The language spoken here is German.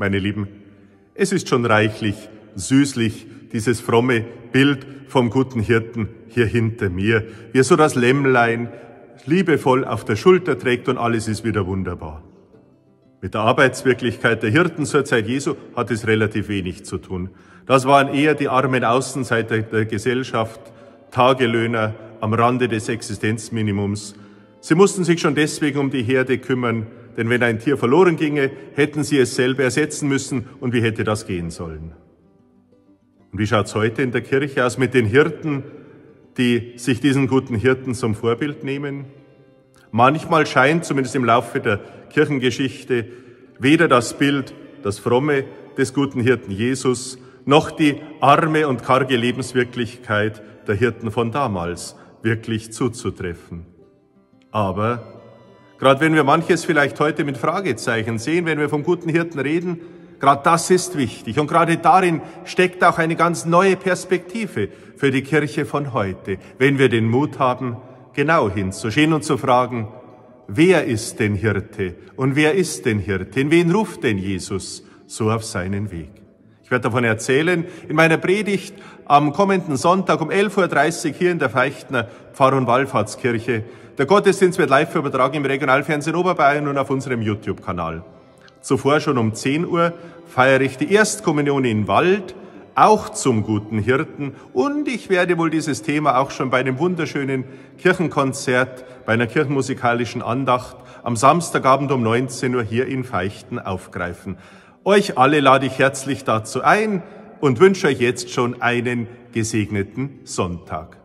Meine Lieben, es ist schon reichlich süßlich, dieses fromme Bild vom guten Hirten hier hinter mir, wie er so das Lämmlein liebevoll auf der Schulter trägt und alles ist wieder wunderbar. Mit der Arbeitswirklichkeit der Hirten zur Zeit Jesu hat es relativ wenig zu tun. Das waren eher die armen Außenseiter der Gesellschaft, Tagelöhner am Rande des Existenzminimums. Sie mussten sich schon deswegen um die Herde kümmern, denn wenn ein Tier verloren ginge, hätten sie es selber ersetzen müssen und wie hätte das gehen sollen? Und wie schaut's heute in der Kirche aus mit den Hirten, die sich diesen guten Hirten zum Vorbild nehmen? Manchmal scheint, zumindest im Laufe der Kirchengeschichte, weder das Bild, das fromme des guten Hirten Jesus, noch die arme und karge Lebenswirklichkeit der Hirten von damals wirklich zuzutreffen. Aber gerade wenn wir manches vielleicht heute mit Fragezeichen sehen, wenn wir vom guten Hirten reden, gerade das ist wichtig. Und gerade darin steckt auch eine ganz neue Perspektive für die Kirche von heute, wenn wir den Mut haben, genau hinzuschauen und zu fragen, wer ist denn Hirte und wer ist denn Hirte? In wen ruft denn Jesus so auf seinen Weg? Ich werde davon erzählen in meiner Predigt am kommenden Sonntag um 11.30 Uhr hier in der Feichtner Pfarr- und Wallfahrtskirche. Der Gottesdienst wird live übertragen im Regionalfernsehen Oberbayern und auf unserem YouTube-Kanal. Zuvor schon um 10 Uhr feiere ich die Erstkommunion in Wald, auch zum guten Hirten. Und ich werde wohl dieses Thema auch schon bei einem wunderschönen Kirchenkonzert, bei einer kirchenmusikalischen Andacht am Samstagabend um 19 Uhr hier in Feichten aufgreifen. Euch alle lade ich herzlich dazu ein und wünsche euch jetzt schon einen gesegneten Sonntag.